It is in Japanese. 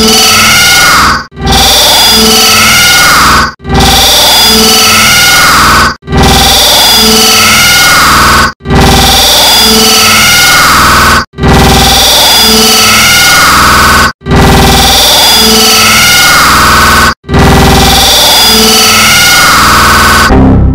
you